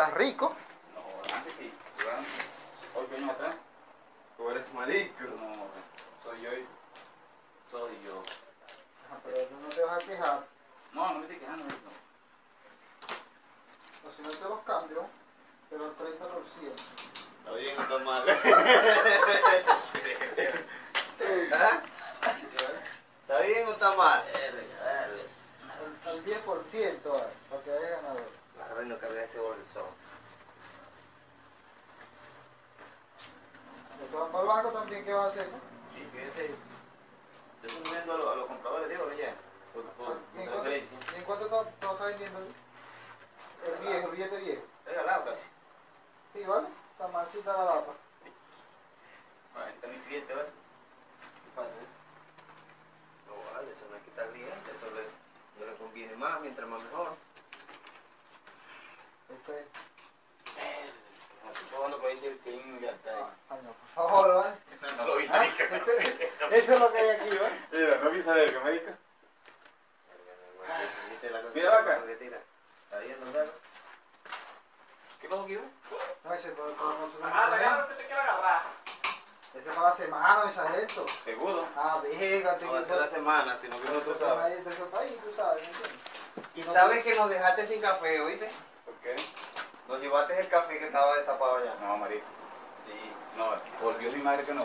está rico. No, antes sí. Llevan ocho años atrás. Tú eres marico. No, soy yo soy yo. Ah, Pero tú no te vas a quejar. No, no me estoy quejando. No. O si no te los cambio, pero el 30%. Está bien, está mal. ¿Ah? ¿Está bien o está mal? El, el 10% vale, para que haya ganador. Claro, y no cabía ese bolsón. Después para el banco también, ¿qué va a hacer? no? Sí, fíjense. Yo estoy viendo a los, a los compradores, digo, ya. Por, por, ¿Y en por cuánto, crédito. y en cuánto está, vendiendo el, viejo, el billete viejo? Regalado casi. Sí, ¿vale? Está malcita la lapa. Bueno, ahí está mi cliente, ¿vale? ¿Qué pasa? eh? No vale, eso no es quitar cliente, eso le, no le conviene más, mientras más mejor. Usted. No estoy jugando por ahí si el chin ya está ahí. Ay, no, por favor, ¿vale? No lo vi, Ah, marica. Eso, eso es lo que hay aquí, ¿vale? Mira, no quise saber que marica. Mira acá. Está bien, ¿no? ¿Qué pasó aquí, No, ese nosotros. Ah, regalo que te quiero agarrar. Este para la semana, me sale esto. Seguro. Ah, venga, te No ser la semana, sino que uno tú sabes. Tú sabes. Y sabes que nos dejaste sin café, ¿oíste? ¿Por qué? Nos llevaste el café que estaba destapado allá. No, marica. Sí, no, volvió mi madre que no.